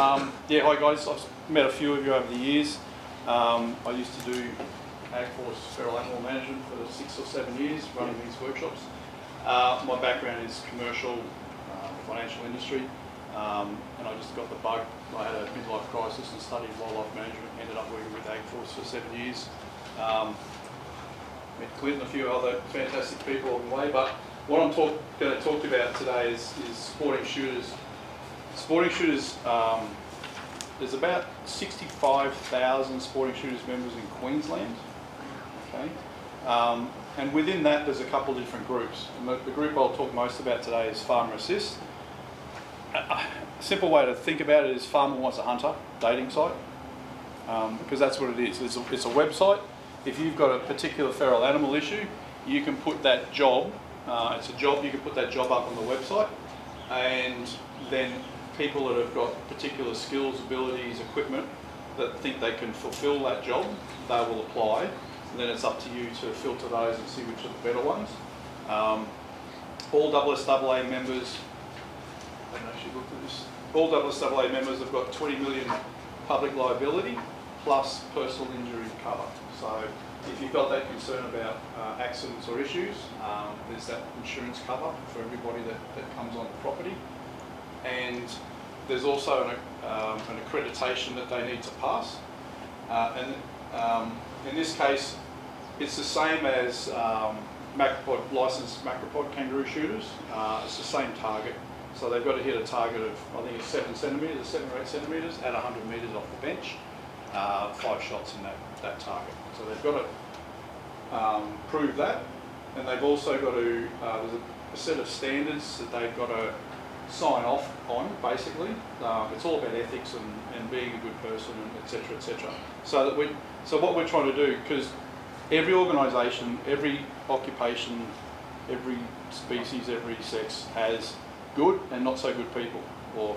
Um, yeah, hi guys. I've met a few of you over the years. Um, I used to do AgForce feral animal management for six or seven years, running these workshops. Uh, my background is commercial, uh, financial industry, um, and I just got the bug. I had a midlife crisis and studied wildlife management. Ended up working with AgForce for seven years. Um, met Clint and a few other fantastic people along the way. But what I'm going to talk about today is, is sporting shooters. Sporting shooters, um, there's about 65,000 sporting shooters members in Queensland. Okay. Um, and within that, there's a couple of different groups. And the, the group I'll talk most about today is Farmer Assist. A, a simple way to think about it is Farmer Wants a Hunter dating site, um, because that's what it is. It's a, it's a website. If you've got a particular feral animal issue, you can put that job, uh, it's a job, you can put that job up on the website, and then people that have got particular skills, abilities, equipment that think they can fulfill that job, they will apply and then it's up to you to filter those and see which are the better ones. Um, all SSAA members, I don't actually looked at this, all SSAA members have got 20 million public liability plus personal injury cover. So if you've got that concern about uh, accidents or issues, um, there's that insurance cover for everybody that, that comes on the property. And there's also an, um, an accreditation that they need to pass. Uh, and um, in this case, it's the same as um, macropod, licensed macropod kangaroo shooters. Uh, it's the same target. So they've got to hit a target of, I think it's seven centimetres, seven or eight centimetres at 100 metres off the bench. Uh, five shots in that, that target. So they've got to um, prove that. And they've also got to, uh, there's a, a, set of standards that they've got to sign off on, basically. Um, it's all about ethics and, and being a good person, and etc. etc. So that we, so what we're trying to do, because every organisation, every occupation, every species, every sex has good and not so good people or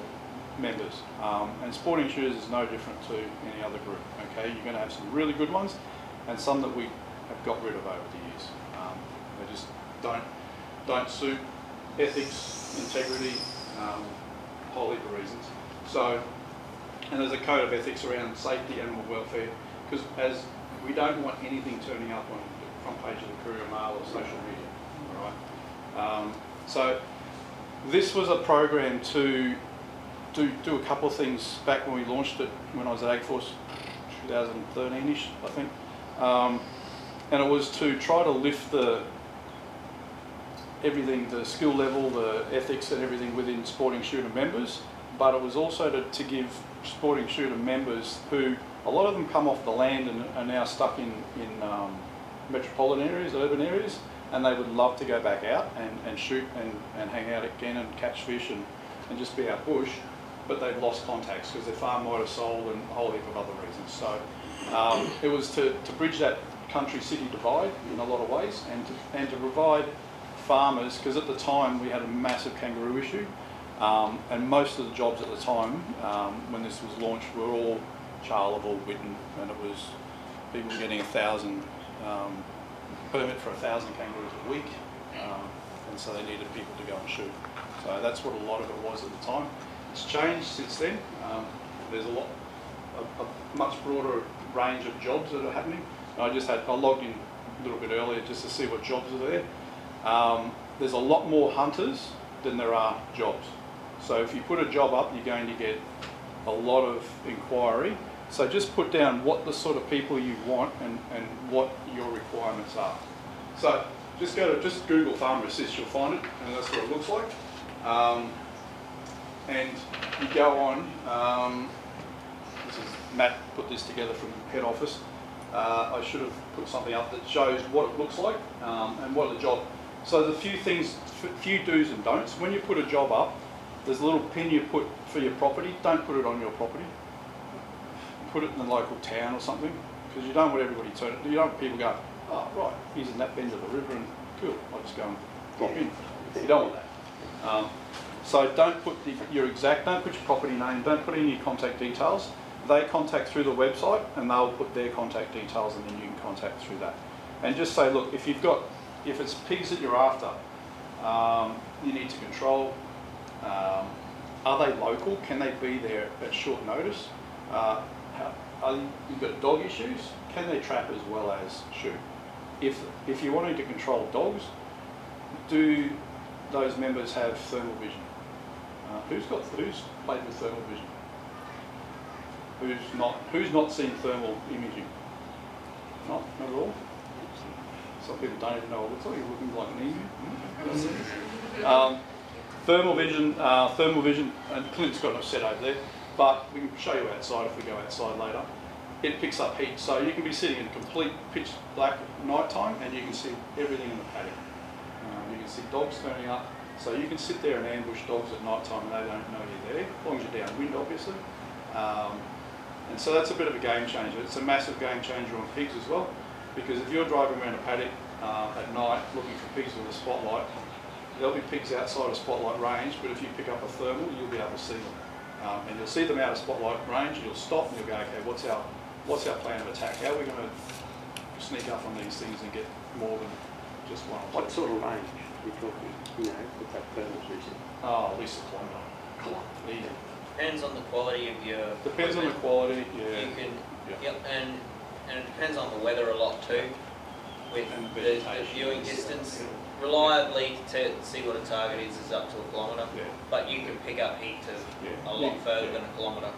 members. Um, and sporting shooters is no different to any other group. Okay, you're going to have some really good ones and some that we have got rid of over the years. Um, they just don't don't suit ethics, integrity, um, whole heap of reasons. So, and there's a code of ethics around safety, animal welfare, because as we don't want anything turning up on the front page of the Courier Mail or social media, all right? Um, so this was a program to do, do a couple of things back when we launched it, when I was at AgForce 2013-ish, I think. Um, and it was to try to lift the everything, the skill level, the ethics and everything within sporting shooter members, but it was also to, to give sporting shooter members who a lot of them come off the land and are now stuck in, in um, metropolitan areas, urban areas, and they would love to go back out and, and shoot and, and hang out again and catch fish and, and just be out bush, but they've lost contacts because their farm might have sold and a whole heap of other reasons. So um, it was to, to bridge that country-city divide in a lot of ways and to, and to provide farmers, because at the time we had a massive kangaroo issue, um, and most of the jobs at the time um, when this was launched were all Charleville, Witten, and it was people getting a thousand um, permit for a thousand kangaroos a week, um, and so they needed people to go and shoot. So that's what a lot of it was at the time. It's changed since then. Um, there's a lot, a, a, much broader range of jobs that are happening. I just had I logged in a little bit earlier just to see what jobs are there. Um, there's a lot more hunters than there are jobs. So if you put a job up, you're going to get a lot of inquiry so just put down what the sort of people you want and, and what your requirements are. So just go to, just Google Farmer Assist, you'll find it, and that's what it looks like. Um, and you go on, um, this is Matt put this together from head office. Uh, I should have put something up that shows what it looks like um, and what the job. So there's a few things, few do's and don'ts. When you put a job up, there's a little pin you put for your property. Don't put it on your property put it in the local town or something, because you don't want everybody to, you don't want people go, oh, right, he's in that bend of the river and cool, I'll just go and drop in. You don't want that. Um, so don't put the, your exact, don't put your property name, don't put in your contact details. They contact through the website and they'll put their contact details and then you can contact through that. And just say, look, if you've got, if it's pigs that you're after, um, you need to control, um, are they local? Can they be there at short notice? Uh, are you, you've got dog issues. Can they trap as well as shoot? If if you're wanting to control dogs, do those members have thermal vision? Uh, who's got who's played with thermal vision? Who's not who's not seen thermal imaging? Not not at all. Some people don't even know what it looks like. You're looking like an emu. Um, thermal vision, uh, thermal vision, and Clint's got it set over there, but we can show you outside if we go outside later. It picks up heat, so you can be sitting in complete pitch black night time and you can see everything in the paddock. Um, you can see dogs turning up, so you can sit there and ambush dogs at night time and they don't know you're there, as long as you're downwind obviously. Um, and so that's a bit of a game changer. It's a massive game changer on pigs as well, because if you're driving around a paddock uh, at night looking for pigs with a spotlight, there'll be pigs outside of spotlight range, but if you pick up a thermal, you'll be able to see them. Um, and you'll see them out of spotlight range, you'll stop and you'll go, okay, what's our, what's our plan of attack? How are we going to sneak up on these things and get more than just one? What sort of range are we talking, you know, with that thermal vision? Oh, at least a kilometre. Easy. Depends on the quality of your. Depends on the quality, You yeah. can, Yeah. yep, and, and it depends on the weather a lot too, with the, the viewing distance. Reliably to see what a target is, is up to a kilometre, Yeah. but you can pick up heat to Yeah. a lot Yeah. further Yeah. than a kilometre.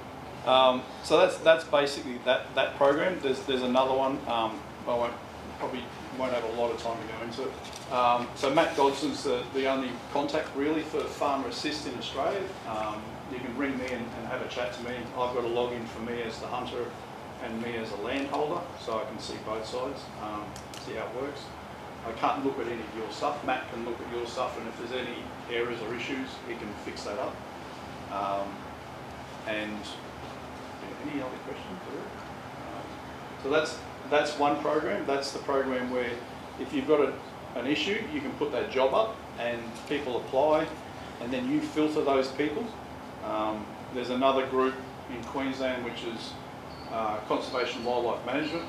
Um, so that's that's basically that that program. There's there's another one. Um, I won't probably won't have a lot of time to go into it. Um, so Matt Godson's the, the only contact really for Farmer Assist in Australia. Um, you can ring me and, and have a chat to me. I've got a login for me as the hunter and me as a landholder, so I can see both sides, um, see how it works. I can't look at any of your stuff. Matt can look at your stuff, and if there's any errors or issues, he can fix that up. Um, and any other questions? Um, so that's that's one program. That's the program where if you've got a, an issue, you can put that job up, and people apply, and then you filter those people. Um, there's another group in Queensland which is uh, Conservation Wildlife Management.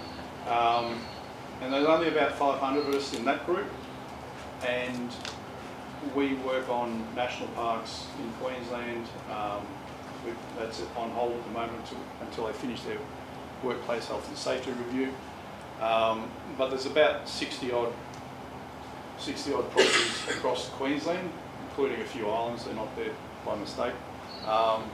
Um, and there's only about 500 of us in that group, and we work on national parks in Queensland. Um, that's on hold at the moment until, until they finish their workplace health and safety review. Um, but there's about 60 odd, 60 odd properties across Queensland, including a few islands. They're not there by mistake. Um,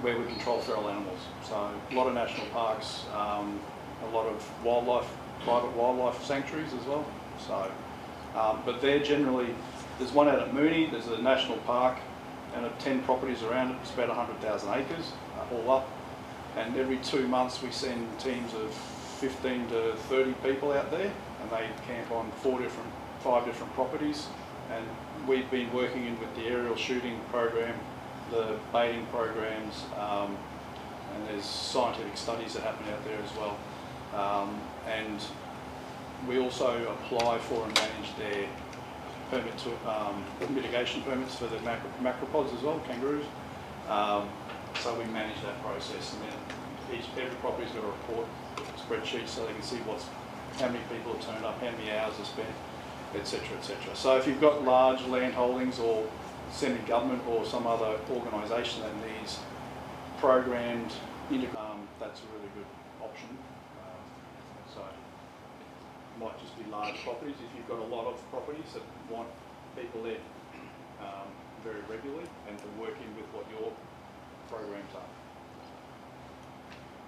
where we control feral animals. So a lot of national parks, um, a lot of wildlife, private wildlife sanctuaries as well. So, um, but they're generally, there's one out at Mooney, there's a national park, and of 10 properties around it, it's about 100,000 acres, uh, all up. And every two months we send teams of 15 to 30 people out there, and they camp on four different, five different properties. And we've been working in with the aerial shooting program, the baiting programs, um, and there's scientific studies that happen out there as well. Um, and we also apply for and manage their permit to, um, mitigation permits for the macro, macropods as well, kangaroos. Um, so we manage that process and then each, every property's got a report spreadsheet so they can see what's, how many people have turned up, how many hours are spent, etc., etc. So if you've got large land holdings or semi-government or some other organisation that needs programmed, um, that's a really good option. Um, so it might just be large properties. If you've got a lot of properties that want people there um, very regularly and to work in with what your programs are.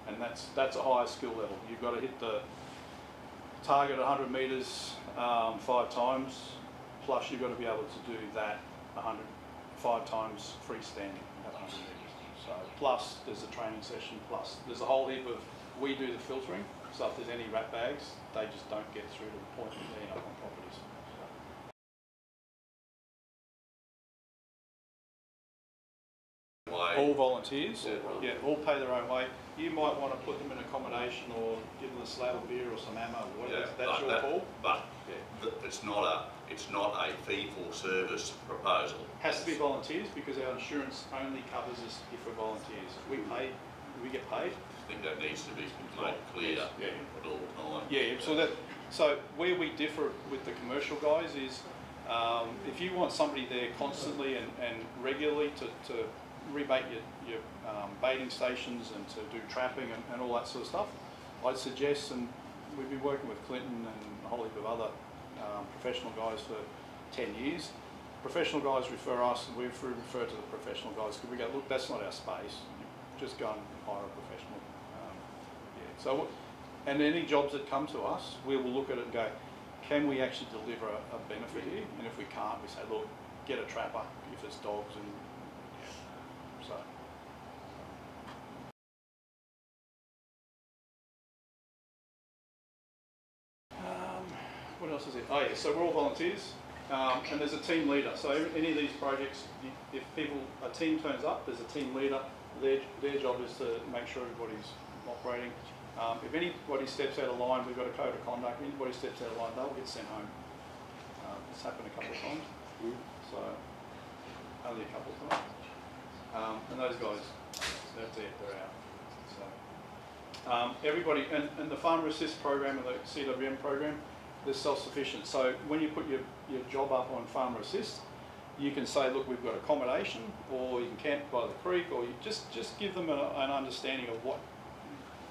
And that's that's a higher skill level. You've got to hit the target 100 metres um, five times, plus you've got to be able to do that 100 five times freestanding at 100 metres. So plus there's a training session, plus there's a whole heap of we do the filtering. So if there's any rat bags, they just don't get through to the point that they up on properties. All volunteers, All volunteers. yeah, all pay their own way. You might want to put them in accommodation or give them a slab of beer or some ammo, or whatever. Yeah, That's your that- call. But Yeah. it's not a, it's not a fee for service proposal. Has to be volunteers because our insurance only covers us if we're volunteers. We pay, we get paid. I think that needs to be made clear yes, yeah. at all times. Yeah, so that, so where we differ with the commercial guys is Um, if you want somebody there constantly and, and regularly to, to rebait your, your um, baiting stations and to do trapping and, and all that sort of stuff, I'd suggest, and we've been working with Clinton and a whole heap of other um, professional guys for 10 years. Professional guys refer us and we refer to the professional guys because we go, look, that's not our space. Just go and hire a professional. Um, yeah. So, and any jobs that come to us, we will look at it and go, can we actually deliver a, a benefit here? And if we can't, we say, look, get a trapper if it's dogs and yeah. So. Um, what else is it? Oh yeah, so we're all volunteers, um, and there's a team leader. So any of these projects, if people, a team turns up, there's a team leader. Their, their job is to make sure everybody's operating. Um, if anybody steps out of line, we've got a code of conduct. If anybody steps out of line, they'll get sent home. Um, it's happened a couple of times, Mm. so only a couple of times. Um, and those guys, that's it, they're out. So. Um, everybody, and, and the Farmer Assist program and the CWM program, they're self-sufficient. So when you put your, your job up on Farmer Assist, you can say, look, we've got accommodation, or you can camp by the creek, or you just, just give them a, an understanding of what,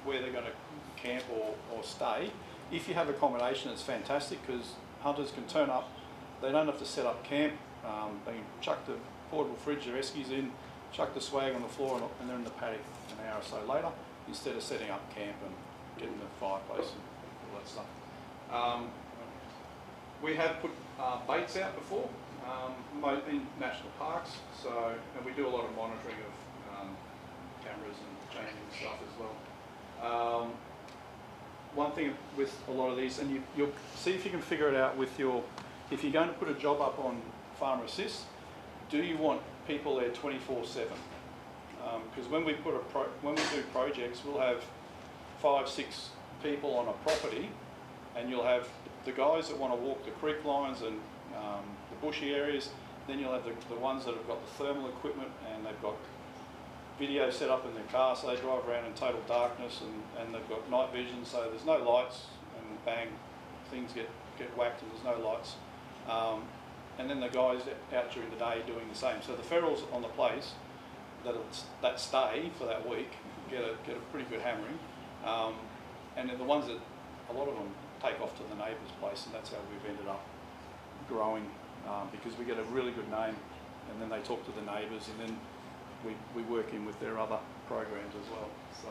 where they're going to camp or, or stay. If you have accommodation, it's fantastic because hunters can turn up, they don't have to set up camp, um, they can chuck the portable fridge, their eskies in, chuck the swag on the floor, and, and they're in the paddock an hour or so later, instead of setting up camp and getting the fireplace and all that stuff. Um, we have put uh, baits out before um, in national parks, so and we do a lot of monitoring of um, cameras and changing stuff as well. Um, one thing with a lot of these, and you, you'll see if you can figure it out with your, if you're going to put a job up on Farmer Assist, do you want people there 24/7? Because when we put a when we do projects, we'll have five, six people on a property, and you'll have the guys that want to walk the creek lines and um, the bushy areas. Then you'll have the, the ones that have got the thermal equipment and they've got video set up in their car, so they drive around in total darkness and, and they've got night vision, so there's no lights and bang, things get, get whacked and there's no lights. Um, and then the guys out during the day doing the same. So the ferals on the place that that stay for that week get a get a pretty good hammering, um, and then the ones that a lot of them take off to the neighbour's place, and that's how we've ended up growing um, because we get a really good name, and then they talk to the neighbours, and then we, we work in with their other programs as well. So.